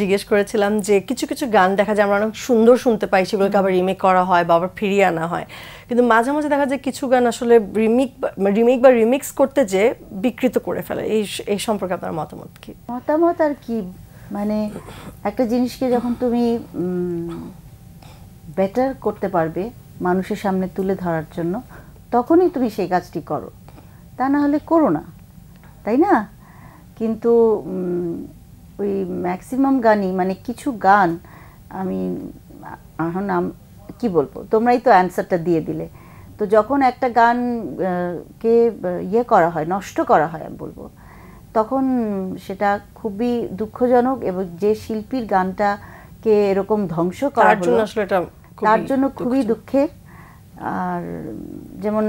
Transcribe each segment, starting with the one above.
জিজ্ঞেস করেছিলাম যে কিছু কিছু গান দেখা যায় আমরা অনেক সুন্দর শুনতে পাই, সেগুলোকে আবার রিমেক করা হয় বা আবার ফিরিয়ে আনা হয়। কিন্তু মাঝে মাঝে দেখা যায় কিছু গান আসলে রিমিক রিমেক বা রিমিক্স করতে যে বিকৃত করে ফেলে। এই এই সম্পর্কে আপনার মতামত কি? মতামত আর কি? মানে একটা জিনিসকে যখন তুমি বেটার করতে পারবে মানুষের সামনে তুলে ধরার জন্য, তখনই তুমি সেই কাজটি করো। তা না হলে করো না। তাই না? কিন্তু ওই ম্যাক্সিমাম গানই মানে কিছু গান আমি এখন কি বলব তোমরাই তো অ্যান্সারটা দিয়ে দিলে তো যখন একটা গান কে ইয়ে করা হয় নষ্ট করা হয় আমি বলব তখন সেটা খুবই দুঃখজনক এবং যে শিল্পীর গানটাকে এরকম ধ্বংস করার জন্য আসলে এটা তার জন্য খুবই। দুঃখের আর যেমন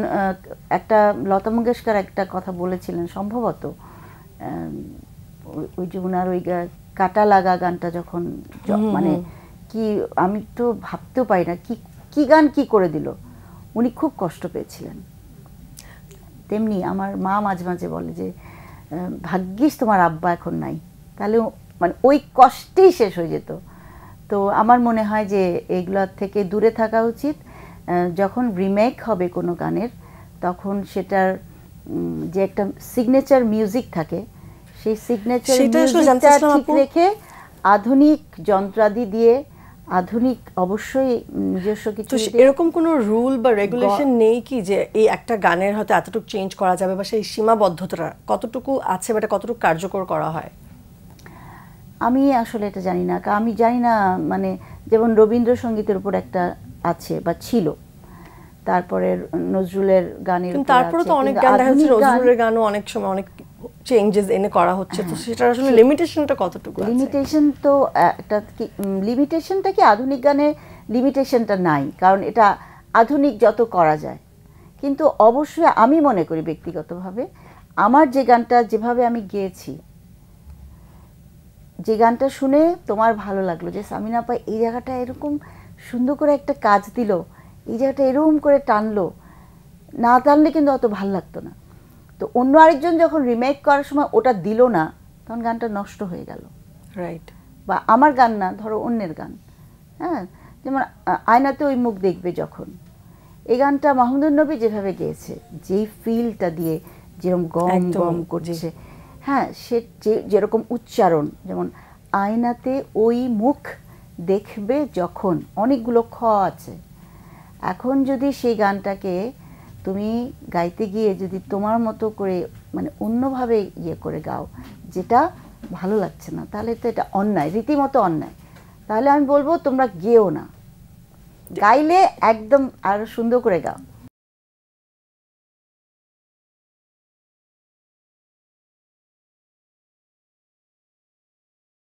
একটা লতা মঙ্গেশকর একটা কথা বলেছিলেন সম্ভবত ওই- যে ওনার ওই কাটা লাগা গানটা যখন মানে কি আমি তো ভাবতেও পারি না কি কি গান কি করে দিল। উনি খুব কষ্ট পেয়েছিলেন। তেমনি আমার মা মাঝে মাঝে বলে যে ভাগ্যিস তোমার আব্বা এখন নাই। তাহলে মানে ওই কষ্টেই শেষ হয়ে যেত। তো আমার মনে হয় যে এগুলোর থেকে দূরে থাকা উচিত। যখন রিমেক হবে কোনো গানের তখন সেটার যে একটা সিগনেচার মিউজিক থাকে সেই সিগনেচার মিউজিকটা ঠিক রেখে আধুনিক যন্ত্রাদি দিয়ে আধুনিক অবশ্যই নিজস্ব কিছু এরকম কোনো রুল বা রেগুলেশন নেই কি যে এই একটা গানের হয়তো এতটুকু চেঞ্জ করা যাবে বা সেই সীমাবদ্ধতাটা কতটুকু আছে বা কতটুকু কার্যকর করা হয়? আমি আসলে এটা জানি না। আমি জানি না মানে যেমন রবীন্দ্রসঙ্গীতের উপর একটা আছে বা ছিল তারপরে নজরুলের গানের তারপরে তো অনেক গান দেখা যাচ্ছে গান- নজরুলের গানও অনেক সময় অনেক চেঞ্জেস এনে করা হচ্ছে তো সেটার আসলে লিমিটেশনটা কতটুকু লিমিটেশন তো একটা কি লিমিটেশনটা কি আধুনিক গানে লিমিটেশনটা নাই কারণ এটা আধুনিক যত করা যায়। কিন্তু অবশ্যই আমি মনে করি ব্যক্তিগতভাবে আমার যে গানটা যেভাবে আমি গেয়েছি যে গানটা শুনে তোমার ভালো লাগল যে সামিনা আপা এই জায়গাটা এরকম সুন্দর করে একটা কাজ দিল এই জায়গাটা এরকম করে টানলো না টানলে কিন্তু অত ভালো লাগতো না। তো অন্য আরেকজন যখন রিমেক করার সময় ওটা দিল না তখন গানটা নষ্ট হয়ে গেল। রাইট বা আমার গান না ধরো অন্যের গান। হ্যাঁ? যেমন আয়নাতে ওই মুখ দেখবে যখন। এই গানটা মাহমুদুর নবী যেভাবে গেয়েছে যেই ফিলটা দিয়ে যেরকম গম গম করছে। হ্যাঁ সে যে যেরকম উচ্চারণ যেমন আয়নাতে ওই মুখ দেখবে যখন অনেকগুলো খ আছে। এখন যদি সেই গানটাকে তুমি গাইতে গিয়ে যদি তোমার মতো করে মানে অন্যভাবে ইয়ে করে গাও যেটা ভালো লাগছে না তাহলে তো এটা অন্যায় রীতিমতো অন্যায়। তাহলে আমি বলব তোমরা গেও না। গাইলে একদম আরও সুন্দর করে গাও।